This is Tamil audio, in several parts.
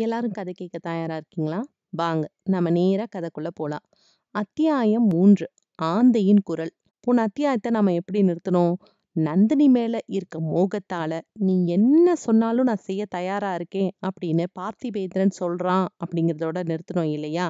எல்லாரும் கதை கேட்க தயாரா இருக்கீங்களா? வாங்க, நம்ம நேரா கதைக்குள்ள போலாம். அத்தியாயம் மூன்று ஆந்தையின் குரல். போன அத்தியாயத்த நாம எப்படி நிறுத்தணும் நந்தினி மேல இருக்க மோகத்தால, "நீ என்ன சொன்னாலும் நான் செய்ய தயாரா இருக்கேன்" அப்படின்னு பார்த்திபேந்திரன் சொல்றான் அப்படிங்கிறதோட நிறுத்தணும் இல்லையா?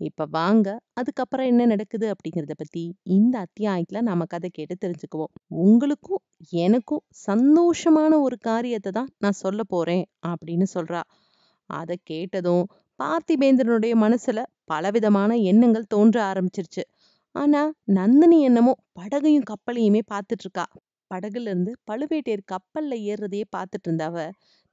இப்ப வாங்க, அதுக்கப்புறம் என்ன நடக்குது அப்படிங்கிறத பத்தி இந்த அத்தியாயத்துல நாம கதை கேட்டு தெரிஞ்சுக்குவோம். உங்களுக்கும் எனக்கும் சந்தோஷமான ஒரு காரியத்தை தான் நான் சொல்ல போறேன் அப்படின்னு சொல்றா. அத கேட்டதும் பார்த்திபேந்திரனுடைய மனசுல பலவிதமான எண்ணங்கள் தோன்ற ஆரம்பிச்சிருச்சு. ஆனா நந்தினி என்னமோ படகையும் கப்பலையுமே பார்த்துட்டு இருக்கா. படகுல இருந்து பழுவேட்டையர் கப்பல்ல ஏறுறதையே பார்த்துட்டு இருந்தாவ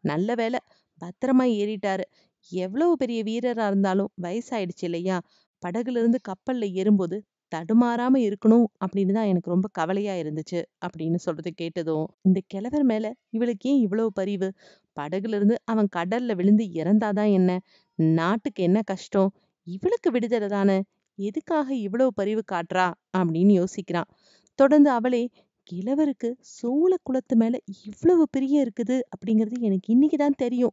நல்ல வேலை பத்திரமா ஏறிட்டாரு. எவ்வளவு பெரிய வீரரா இருந்தாலும் வயசாயிடுச்சு இல்லையா? படகுல இருந்து கப்பல்ல ஏறும்போது தடுமாறாம இருக்கணும் அப்படின்னு தான் எனக்கு ரொம்ப கவலையா இருந்துச்சு அப்படின்னு சொல்றது கேட்டதும், இந்த கிழவர் மேல இவளுக்கு ஏன் இவ்வளவு பரிவு? படகுல இருந்து அவன் கடல்ல விழுந்து இறந்தாதான் என்ன? நாட்டுக்கு என்ன கஷ்டம்? இவளுக்கு விடுதலை தானே? எதுக்காக இவ்வளவு பரிவு காட்டுறா? அப்படின்னு யோசிக்கிறான். தொடர்ந்து அவளே, கிழவருக்கு சோழ குலத்து மேல இவ்வளவு பிரியம் இருக்குது அப்படிங்கிறது எனக்கு இன்னைக்குதான் தெரியும்.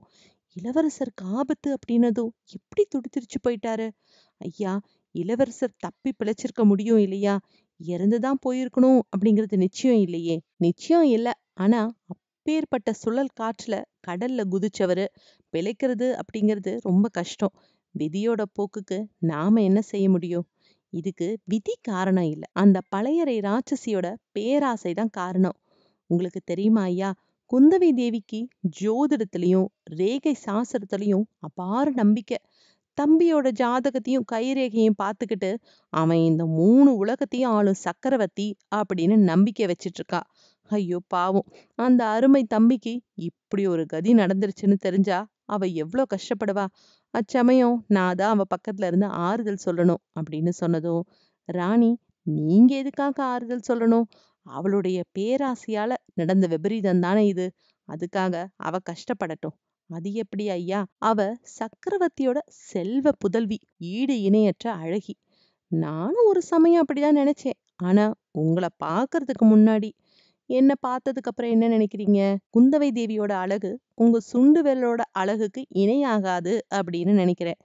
இளவரசருக்கு ஆபத்து அப்படின்னதும் எப்படி துடிதுடிச்சு போயிட்டாரு? ஐயா, இளவரசர் தப்பி பிழைச்சிருக்க முடியும் இல்லையா? இறந்துதான் போயிருக்கணும் அப்படிங்கிறது நிச்சயம் இல்லையே. நிச்சயம் இல்ல. ஆனா அப்பேற்பட்ட சுழல் காற்றுல கடல்ல குதிச்சவரு, பிழைக்கிறது அப்படிங்கிறது ரொம்ப கஷ்டம். விதியோட போக்குக்கு நாம என்ன செய்ய முடியும்? இதுக்கு விதி காரணம் இல்ல. அந்த பழையறை ராட்சசியோட பேராசை தான் காரணம். உங்களுக்கு தெரியுமா ஐயா? குந்தவை தேவிக்கு ஜோதிடத்திலையும் ரேகை சாஸ்திரத்திலையும் அபார நம்பிக்கை. தம்பியோட ஜாதகத்தையும் கைரேகையும் பார்த்துக்கிட்டு, அவன் இந்த மூணு உலகத்தையும் ஆளும் சக்கரவர்த்தி அப்படின்னு நம்பிக்கை வச்சிட்டு இருக்கா. ஐயோ பாவம்! அந்த அருமை தம்பிக்கு இப்படி ஒரு கதி நடந்துருச்சுன்னு தெரிஞ்சா அவ எவ்ளோ கஷ்டப்படுவா? அச்சமயம் நான் தான் அவ பக்கத்துல இருந்து ஆறுதல் சொல்லணும் அப்படின்னு சொன்னதும், ராணி நீங்க எதுக்காக ஆறுதல் சொல்லணும்? அவளுடைய பேராசையால நடந்த விபரீதம் தானே இது. அதுக்காக அவ கஷ்டப்படட்டும். அது எப்படி ஐயா? அவ சக்கரவர்த்தியோட செல்வ புதல்வி. ஈடு இணையற்ற அழகி. நானும் ஒரு சமயம் அப்படிதான் நினைச்சேன். ஆனா உங்கள பார்க்கறதுக்கு முன்னாடி என்ன பார்த்ததுக்கு அப்புறம் என்ன நினைக்கிறீங்க? குந்தவை தேவியோட அழகு உங்க சுண்டு விரலோட அழகுக்கு இணையாகாது அப்படின்னு நினைக்கிறேன்.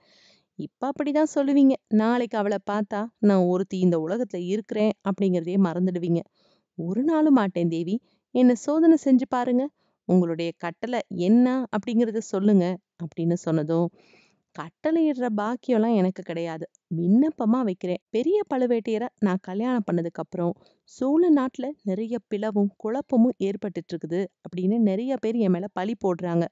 இப்ப அப்படிதான் சொல்லுவீங்க. நாளைக்கு அவள பார்த்தா நான் ஒருத்தி இந்த உலகத்துல இருக்கிறேன் அப்படிங்கிறதையே மறந்துடுவீங்க. ஒரு நாளும் மாட்டேன் தேவி. என்ன சோதனை செஞ்சு பாருங்க. உங்களுடைய கட்டளை என்ன அப்படிங்கறத சொல்லுங்க அப்படின்னு சொன்னதும், கட்டளையிடுற பாக்கியம்லாம் எனக்கு கிடையாது. விண்ணப்பமா வைக்கிறேன். பெரிய பழுவேட்டையரை நான் கல்யாணம் பண்ணதுக்கு அப்புறம் சோழ நாட்டுல நிறைய பிளவும் குழப்பமும் ஏற்பட்டுட்டு இருக்குது அப்படின்னு நிறைய பேர் என் மேல பழி போடுறாங்க.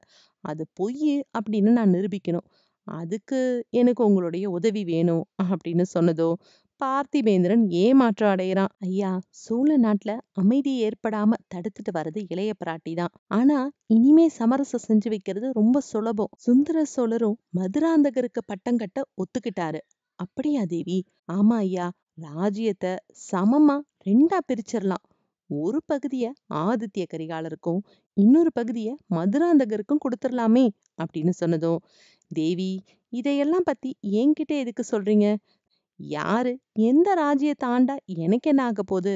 அது பொய் அப்படின்னு நான் நிரூபிக்கணும். அதுக்கு எனக்கு உங்களுடைய உதவி வேணும் அப்படின்னு சொன்னதும், பார்த்திபேந்திரன் ஏமாற்றம் அடையறான். ஐயா, சோழ நாட்டுல அமைதி ஏற்படாம தடுத்துட்டு வர்றது இளைய பிராட்டி தான். ஆனா இனிமே சமரசம் செஞ்சு வைக்கிறது ரொம்ப சுலபம். சுந்தர சோழரும் மதுராந்தகருக்கு பட்டம் கட்ட ஒத்துக்கிட்டாரு. அப்படியா தேவி? ஆமா ஐயா. ராஜ்யத்தை சமமா ரெண்டா பிரிச்சிரலாம். ஒரு பகுதிய ஆதித்ய கரிகாலருக்கும், இன்னொரு பகுதிய மதுராந்தகருக்கும் கொடுத்துடலாமே அப்படின்னு சொன்னதும், தேவி இதையெல்லாம் பத்தி என்கிட்ட எதுக்கு சொல்றீங்க? யாரு எந்த ராஜ்யத்தை ஆண்டா எனக்கு என்ன ஆகப் போகுது?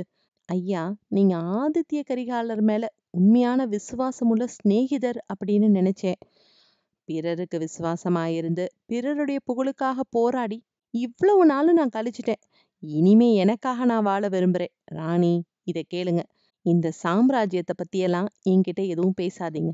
ஐயா, நீங்க ஆதித்ய கரிகாலர் மேல உண்மையான விசுவாசமுள்ள சிநேகிதர் அப்படின்னு நினைச்சேன். பிறருக்கு விசுவாசமாயிருந்து பிறருடைய புகழுக்காக போராடி இவ்வளவு நாளும் நான் கழிச்சிட்டேன். இனிமே எனக்காக நான் வாழ விரும்புறேன். ராணி இத கேளுங்க. இந்த சாம்ராஜ்யத்தை பத்தியெல்லாம் என்கிட்ட எதுவும் பேசாதீங்க.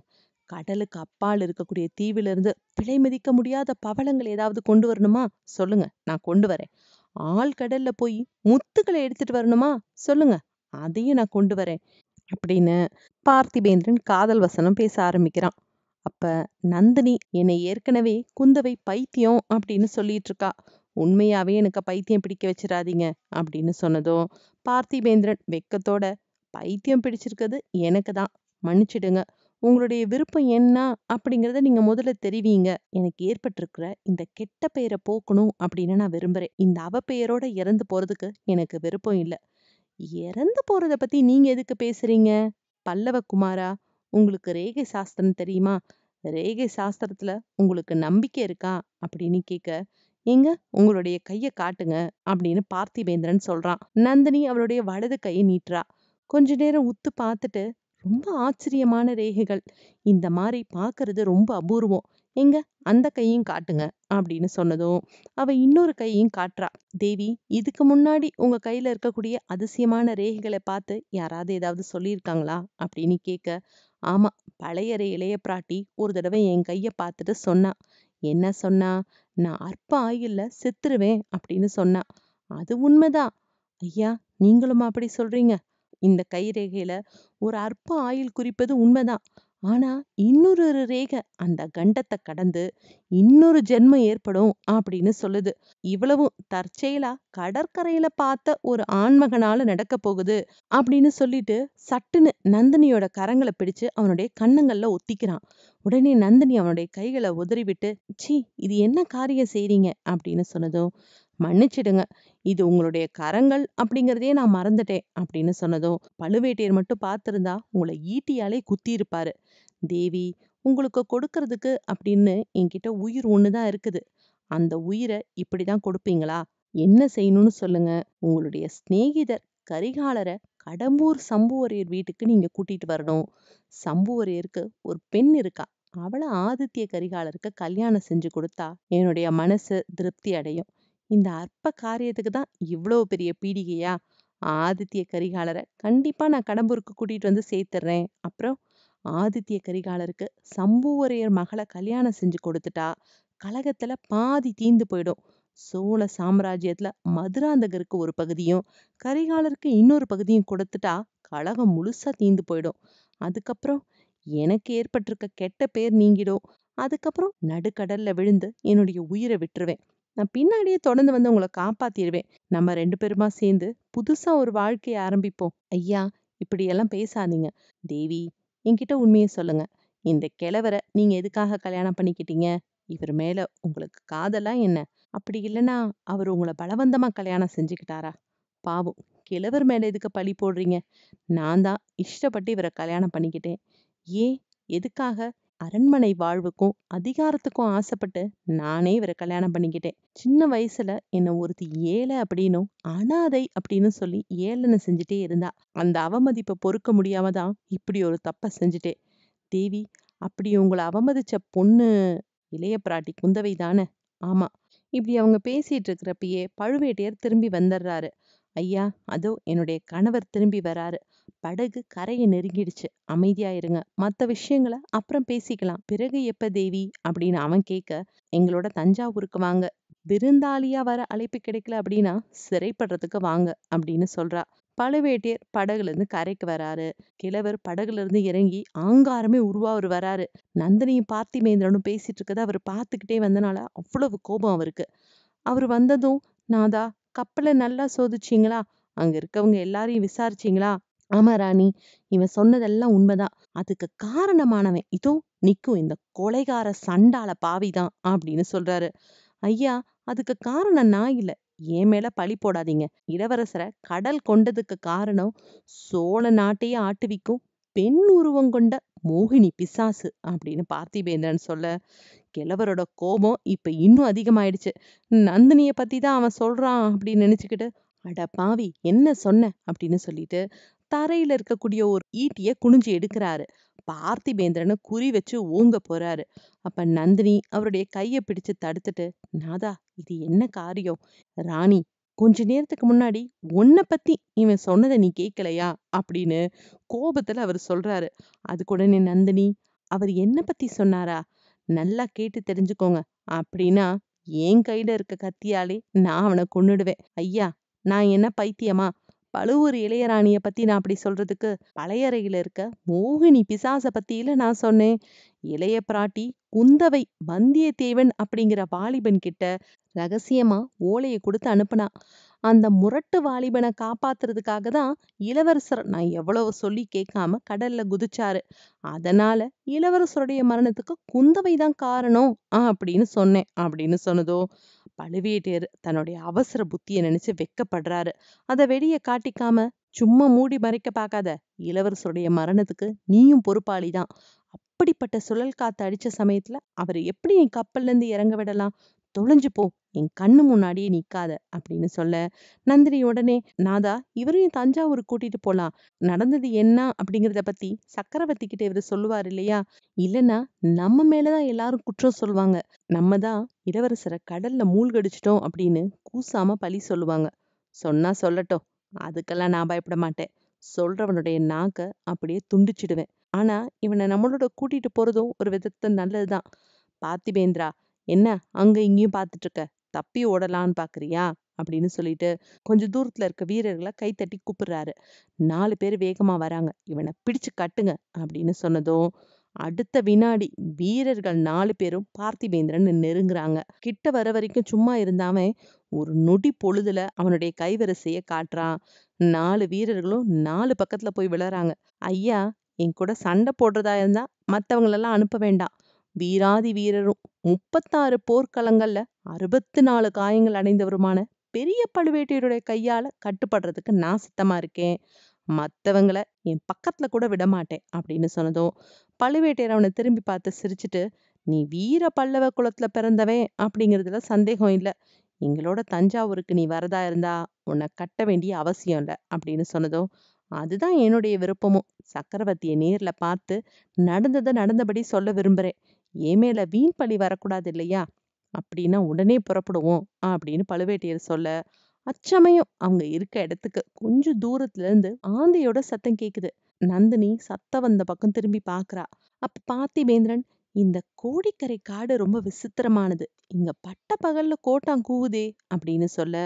கடலுக்கு அப்பால் இருக்கக்கூடிய தீவில இருந்து விலை மதிக்க முடியாத பவளங்கள் ஏதாவது கொண்டு வரணுமா? சொல்லுங்க. நான் கொண்டு வரேன். ஆழ்கடல்ல போய் முத்துக்களை எடுத்துட்டு வரணுமா? சொல்லுங்க. அதையும் நான் கொண்டு வரேன். அப்படின்னு பார்த்திபேந்திரன் காதல் வசனம் பேச ஆரம்பிக்கிறான். அப்ப நந்தினி என்னை ஏற்கனவே குந்தவை பைத்தியம் அப்படின்னு சொல்லிட்டு இருக்கா. உண்மையாவே எனக்கு பைத்தியம் பிடிக்க வச்சிடாதீங்க அப்படின்னு சொன்னதும், பார்த்திபேந்திரன் வெக்கத்தோட பைத்தியம் பிடிச்சிருக்கிறது எனக்கு தான். மன்னிச்சிடுங்க. உங்களுடைய விருப்பம் என்ன அப்படிங்கறத நீங்க முதல்ல தெரிவிங்க. எனக்கு ஏற்பட்டிருக்கிற இந்த கெட்ட பெயரை போக்கணும் அப்படின்னு நான் விரும்புறேன். இந்த அவப்பெயரோட இறந்து போறதுக்கு எனக்கு விருப்பம் இல்ல. இறந்து போறத பத்தி நீங்க எதுக்கு பேசுறீங்க? பல்லவ குமாரா, உங்களுக்கு ரேகை சாஸ்திரம் தெரியுமா? ரேகை சாஸ்திரத்துல உங்களுக்கு நம்பிக்கை இருக்கா? அப்படின்னு கேட்க, எங்க உங்களுடைய கைய காட்டுங்க அப்படின்னு பார்த்திபேந்திரன் சொல்றான். நந்தினி அவளுடைய வலது கையை நீட்டுறா. கொஞ்ச நேரம் உத்து பார்த்துட்டு, ரொம்ப ஆச்சரியமான ரேகைகள். இந்த மாதிரி பார்க்கறது ரொம்ப அபூர்வம். எங்க? அந்த கையும் காட்டுங்க அப்படின்னு சொன்னதும் அவ இன்னொரு கையும் காட்டுறா தேவி இதுக்கு முன்னாடி உங்க கையில இருக்கக்கூடிய அதிசயமான ரேகைகளை பார்த்து யாராவது ஏதாவது சொல்லியிருக்காங்களா? அப்படின்னு கேட்க ஆமா பழையறை இளைய பிராட்டி ஒரு தடவை என் கைய பார்த்துட்டு சொன்னா. என்ன சொன்னா? நான் அற்ப ஆயுள்ல செத்துருவேன் அப்படின்னு சொன்னா. அது உண்மைதான். ஐயா நீங்களும் அப்படி சொல்றீங்க. இந்த கைரேகையில ஒரு அற்ப ஆயுள் குறிப்பது உண்மைதான். ஆனா இன்னொரு ரேகை அந்த கண்டத்தை கடந்து இன்னொரு ஜென்மம் ஏற்படும் அப்படின்னு சொல்லுது. இவ்வளவும் தற்செயலா கடற்கரையில பார்த்த ஒரு ஆண்மகனால நடக்க போகுது அப்படின்னு சொல்லிட்டு சட்டுன்னு நந்தினியோட கரங்களை பிடிச்சு அவனுடைய கண்ணங்கள்ல ஒத்திக்கிறான். உடனே நந்தினி அவனுடைய கைகளை உதறிவிட்டு ச்சீ இது என்ன காரியம் செய்றீங்க? அப்படின்னு சொன்னதும் மன்னிச்சிடுங்க இது உங்களுடைய கரங்கள் அப்படிங்கறதே நான் மறந்துட்டேன் அப்படின்னு சொன்னதும் பழுவேட்டையர் மட்டும் பார்த்திருந்தா உங்களை ஈட்டியாலே குத்தி இருப்பாரு தேவி உங்களுக்கு கொடுக்கறதுக்கு அப்படின்னு என்கிட்ட உயிர் ஒண்ணுதான் இருக்குது. அந்த உயிரை இப்படிதான் கொடுப்பீங்களா? என்ன செய்யணும்னு சொல்லுங்க. உங்களுடைய சிநேகிதர் கரிகாலரை கடம்பூர் சம்புவரையர் வீட்டுக்கு நீங்க கூட்டிட்டு வரணும். சம்புவரையருக்கு ஒரு பெண் இருக்கா. அவளை ஆதித்ய கரிகாலருக்கு கல்யாணம் செஞ்சு கொடுத்தா என்னுடைய மனசு திருப்தி அடையும். இந்த அற்ப காரியத்துக்கு தான் இவ்வளோ பெரிய பீடிகையா? ஆதித்ய கரிகாலரை கண்டிப்பா நான் கடம்பூருக்கு கூட்டிட்டு வந்து சேர்த்துறேன். அப்புறம் ஆதித்ய கரிகாலருக்கு சம்புவரையர் மகளை கல்யாணம் செஞ்சு கொடுத்துட்டா கழகத்துல பாதி தீந்து போயிடும். சோழ சாம்ராஜ்யத்துல மதுராந்தகருக்கு ஒரு பகுதியும் கரிகாலருக்கு இன்னொரு பகுதியும் கொடுத்துட்டா கழகம் முழுசா தீந்து போயிடும். அதுக்கப்புறம் எனக்கு ஏற்பட்டிருக்க கெட்ட பேர் நீங்கிடும். அதுக்கப்புறம் நடுக்கடல்ல விழுந்து என்னுடைய உயிரை விட்டுருவேன். நான் பின்னாடியே தொடர்ந்து வந்து உங்களை காப்பாத்திடுவேன் நம்ம ரெண்டு பேருமா சேர்ந்து புதுசா ஒரு வாழ்க்கையை ஆரம்பிப்போம். ஐயா இப்படியெல்லாம் பேசாதீங்க. தேவி என்கிட்ட உண்மையை சொல்லுங்க. இந்த கிழவரை நீங்க எதுக்காக கல்யாணம் பண்ணிக்கிட்டீங்க? இவர் மேல உங்களுக்கு காதலா என்ன? அப்படி இல்லைன்னா அவர் உங்களை பலவந்தமா கல்யாணம் செஞ்சுக்கிட்டாரா? பாவம் கிழவர் மேல எதுக்கு பழி போடுறீங்க? நான் தான் இஷ்டப்பட்டு இவரை கல்யாணம் பண்ணிக்கிட்டேன். ஏன்? எதுக்காக? அரண்மனை வாழ்வுக்கும் அதிகாரத்துக்கும் ஆசைப்பட்டு நானே இவரை கல்யாணம் பண்ணிக்கிட்டேன். சின்ன வயசுல என்ன ஒருத்தி ஏழை அப்படின்னும் அனாதை அப்படின்னு சொல்லி ஏளனை செஞ்சுட்டே இருந்தா. அந்த அவமதிப்பை பொறுக்க முடியாம தான் இப்படி ஒரு தப்ப செஞ்சுட்டேன் தேவி அப்படி உங்களை அவமதிச்ச பொண்ணு இளைய பிராட்டி குந்தவை தானே ஆமா. இப்படி அவங்க பேசிட்டு இருக்கிறப்பயே பழுவேட்டையர் திரும்பி வந்துடுறாரு. ஐயா அதோ என்னுடைய கணவர் திரும்பி வராரு. படகு கரையை நெருங்கிடுச்சு. அமைதியா இருங்க. மத்த விஷயங்களை அப்புறம் பேசிக்கலாம். பிறகு எப்ப தேவி? அப்படின்னு அவன் கேட்க எங்களோட தஞ்சாவூருக்கு வாங்க. விருந்தாளியா வர அழைப்பு கிடைக்கல அப்படின்னா சிறைப்படுறதுக்கு வாங்க அப்படின்னு சொல்றா. பழுவேட்டையர் படகுல இருந்து கரைக்கு வராரு. கிழவர் படகுல இருந்து இறங்கி ஆங்காரமே உருவாவர் வராரு. நந்தினியும் பார்த்திமேந்திரனும் பேசிட்டு இருக்கதை அவர் பார்த்துக்கிட்டே வந்தனால அவ்வளவு கோபம் அவருக்கு. அவர் வந்ததும் நாதா கப்பலை நல்லா சோதிச்சீங்களா? அங்க இருக்கவங்க எல்லாரையும் விசாரிச்சீங்களா? ஆமா ராணி இவன் சொன்னதெல்லாம் உண்மைதான். அதுக்கு காரணமானவன் இதோ நிக்கும் இந்த கொலைகார சண்டால பாவிதான் அப்படின்னு சொல்றாரு. ஐயா அதுக்கு காரணம் நான் இல்ல என் மேல பழி போடாதீங்க. இளவரசரை கடல் கொண்டதுக்கு காரணம் சோழ நாட்டையே ஆட்டுவிக்கும் பெண் உருவம் கொண்ட மோகினி பிசாசு அப்படின்னு பார்த்திபேந்திரன் சொல்ல கிழவரோட கோபம் இப்ப இன்னும் அதிகமாயிடுச்சு. நந்தினிய பத்தி தான் அவன் சொல்றான் அப்படின்னு நினைச்சுக்கிட்டு அட பாவி என்ன சொன்ன? அப்படின்னு சொல்லிட்டு தரையில இருக்கக்கூடிய ஒரு ஈட்டிய குனிஞ்சு எடுக்கிறாரு. பார்த்திபேந்திரனை குறி வச்சு ஓங்க போறாரு. அப்ப நந்தினி அவருடைய கைய பிடிச்சு தடுத்துட்டு நாதா இது என்ன காரியம்? ராணி கொஞ்ச நேரத்துக்கு முன்னாடி உன்னை பத்தி இவன் சொன்னதை நீ கேட்கலையா அப்படின்னு கோபத்துல அவர் சொல்றாரு. அதுக்கு உடனே நந்தினி அவர் என்ன பத்தி சொன்னாரா? நல்லா கேட்டு தெரிஞ்சுக்கோங்க. அப்படின்னா என் கையில இருக்க கத்தியாலே நான் அவனை கொன்னுடுவேன். ஐயா நான் என்ன பைத்தியமா? பழுவூர் இளையராணிய பத்தி நான் அப்படி சொல்றதுக்கு பழையறையில இருக்க மோகினி பிசாச பத்தியில நான் சொன்னேன். இளைய பிராட்டி குந்தவை வந்தியத்தேவன் அப்படிங்கிற வாலிபன் கிட்ட ரகசியமா ஓலையை கொடுத்து அனுப்புனா. அந்த முரட்டு வாலிபனை காப்பாத்துறதுக்காக தான் இளவரசர் நான் எவ்வளவு சொல்லி கேட்காம கடல்ல குதிச்சாரு. அதனால இளவரசருடைய மரணத்துக்கு குந்தவை தான் காரணம் அப்படின்னு சொன்னேன். அப்படின்னு சொன்னதோ பழுவேட்டையர் தன்னுடைய அவசர புத்தியை நினைச்சு வெக்கப்படுறாரு. அத வெளிய காட்டிக்காம சும்மா மூடி மறைக்க பார்க்காத இளவரசருடைய மரணத்துக்கு நீயும் பொறுப்பாளிதான். அப்படிப்பட்ட சுழல் காத்து அடிச்ச சமயத்துல அவரை எப்படி என் கப்பல்ல இருந்து இறங்க விடலாம்? தொலைஞ்சு போ என் கண்ணு முன்னாடியே நிக்காத அப்படின்னு சொல்ல நந்தினி உடனே நாதா இவரையும் தஞ்சாவூர் கூட்டிட்டு போலாம். நடந்தது என்ன? அப்படிங்கறத பத்தி சக்கரவர்த்தி கிட்ட இவரு சொல்லுவார் இல்லையா? இல்லைன்னா நம்ம மேலதான் எல்லாரும் குற்றம் சொல்லுவாங்க நம்ம தான் இளவரசரை கடல்ல மூழ்கடிச்சிட்டோம் அப்படின்னு கூசாம பழி சொல்லுவாங்க. சொன்னா சொல்லட்டும். அதுக்கெல்லாம் நான் பயப்பட மாட்டேன். சொல்றவனுடைய நாக்க அப்படியே துண்டிச்சிடுவேன். ஆனா இவனை நம்மளோட கூட்டிட்டு போறதும் ஒரு விதத்த நல்லது தான் பார்த்திபேந்திரா என்ன? அங்க இங்கேயும் பார்த்துட்ருக்க தப்பி ஓடலான்னு பாக்குறியா அப்படின்னு சொல்லிட்டு கொஞ்ச தூரத்துல இருக்க வீரர்களை கைத்தட்டி கூப்பிடுறாரு. நாலு பேர் வேகமா வராங்க. இவனை பிடிச்சு கட்டுங்க அப்படின்னு சொன்னதும் அடுத்த வினாடி வீரர்கள் நாலு பேரும் பார்த்திபேந்திரன் நெருங்குறாங்க. கிட்ட வர வரைக்கும் சும்மா இருந்தாமே ஒரு நொடி பொழுதுல அவனுடைய கைவரிசைய காட்டுறான். நாலு வீரர்களும் நாலு பக்கத்துல போய் விழறாங்க ஐயா என் கூட சண்டை போடுறதா இருந்தா மற்றவங்களெல்லாம் அனுப்ப வேண்டாம். வீராதி வீரரும் முப்பத்தாறு போர்க்களங்கள்ல அறுபத்து நாலு காயங்கள் அடைந்தவருமான பெரிய பழுவேட்டையருடைய கையால கட்டுப்படுறதுக்கு நான் சித்தமா இருக்கேன். மத்தவங்கள என் பக்கத்துல கூட விட மாட்டேன் அப்படின்னு சொன்னதும் பழுவேட்டையர் அவனை திரும்பி பார்த்து சிரிச்சுட்டு நீ வீர பல்லவ குலத்துல பிறந்தவன் அப்படிங்கறதுல சந்தேகம் இல்ல. எங்களோட தஞ்சாவூருக்கு நீ வரதா இருந்தா உன்னை கட்ட வேண்டிய அவசியம் இல்ல அப்படின்னு சொன்னதும் அதுதான் என்னுடைய விருப்பமும். சக்கரவர்த்திய நேர்ல பார்த்து நடந்ததை நடந்தபடி சொல்ல விரும்புறேன். என் மேல வீண் பழி வரக்கூடாது இல்லையா? அப்படின்னா உடனே புறப்படுவோம் அப்படின்னு பழுவேட்டையர் சொல்ல அச்சமயம் அவங்க இருக்க இடத்துக்கு கொஞ்சம் தூரத்துல இருந்து ஆந்தையோட சத்தம் கேக்குது. நந்தினி சத்தம் வந்த பக்கம் திரும்பி பாக்குறா. அப்ப பார்த்திபேந்திரன் இந்த கோடிக்கரை காடு ரொம்ப விசித்திரமானது. இங்க பட்ட பகல்ல கோட்டான் கூவுதே அப்படின்னு சொல்ல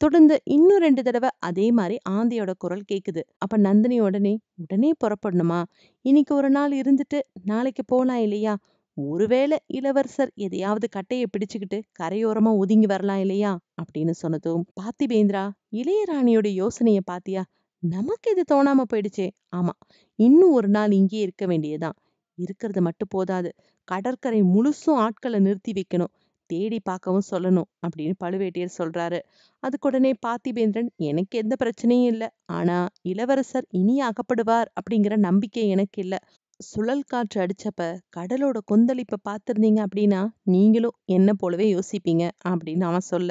தொடர்ந்து இன்னும் ரெண்டு தடவை அதே மாதிரி ஆந்தையோட குரல் கேக்குது. அப்ப நந்தினி உடனே உடனே புறப்படணுமா? இன்னைக்கு ஒரு நாள் இருந்துட்டு நாளைக்கு போலாம் இல்லையா? ஒருவேளை இளவரசர் எதையாவது கட்டையை பிடிச்சுக்கிட்டு கரையோரமா ஒதுங்கி வரலாம் இல்லையா? அப்படின்னு சொன்னதும் பார்த்திபேந்திரா இளையராணியோட யோசனைய பாத்தியா நமக்கு இது தோணாம போயிடுச்சே. ஆமா இன்னும் ஒரு நாள் இங்கேயே இருக்க வேண்டியதுதான். இருக்கிறது மட்டும் போதாது. கடற்கரை முழுசும் ஆட்களை நிறுத்தி வைக்கணும். தேடி பார்க்கவும் சொல்லணும் அப்படின்னு பழுவேட்டையர் சொல்றாரு. அதுக்குடனே பார்த்திபேந்திரன் எனக்கு எந்த பிரச்சனையும் இல்லை. ஆனா இளவரசர் இனி அகப்படுவார் அப்படிங்கிற நம்பிக்கை எனக்கு இல்ல. சுழல் காற்று அடிச்சப்ப கடலோட கொந்தளிப்பை பார்த்துருந்தீங்க அப்படின்னா நீங்களும் என்ன போலவே யோசிப்பீங்க அப்படின்னு அவன் சொல்ல.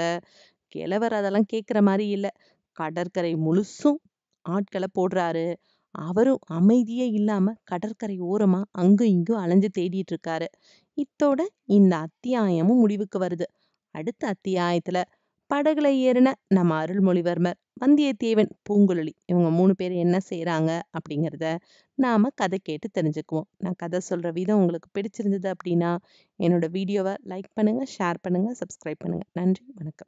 கிழவர் அதெல்லாம் கேட்குற மாதிரி இல்ல. கடற்கரை முழுசும் ஆட்களை போடுறாரு. அவரும் அமைதியே இல்லாம கடற்கரை ஓரமா அங்கும் இங்கும் அலைஞ்சு தேடிட்டு இருக்காரு. இத்தோட இந்த அத்தியாயமும் முடிவுக்கு வருது. அடுத்த அத்தியாயத்துல படகுல ஏறின நம்ம அருள்மொழிவர்மர் வந்தியத்தேவன் பூங்குழலி இவங்க மூணு பேர் என்ன செய்யறாங்க அப்படிங்கிறத நாம கதை கேட்டு தெரிஞ்சுக்குவோம். நான் கதை சொல்ற விதம் உங்களுக்கு பிடிச்சிருந்தது அப்படின்னா என்னோட வீடியோவை லைக் பண்ணுங்க ஷேர் பண்ணுங்க சப்ஸ்கிரைப் பண்ணுங்க. நன்றி வணக்கம்.